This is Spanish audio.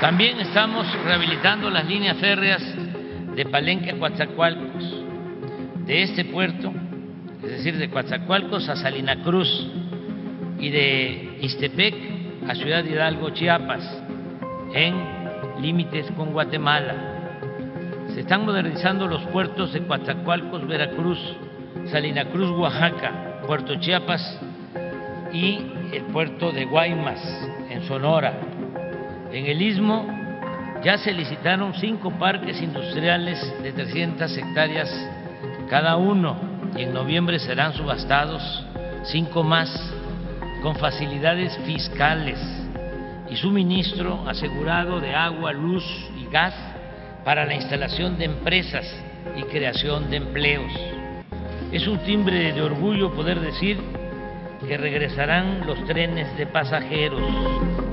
También estamos rehabilitando las líneas férreas de Palenque a Coatzacoalcos, de este puerto, es decir, de Coatzacoalcos a Salina Cruz y de Istepec a Ciudad Hidalgo, Chiapas, en límites con Guatemala. Se están modernizando los puertos de Coatzacoalcos, Veracruz, Salina Cruz, Oaxaca, Puerto Chiapas y el puerto de Guaymas, en Sonora. En el istmo ya se licitaron cinco parques industriales de 300 hectáreas cada uno y en noviembre serán subastados cinco más con facilidades fiscales y suministro asegurado de agua, luz y gas para la instalación de empresas y creación de empleos. Es un timbre de orgullo poder decir que regresarán los trenes de pasajeros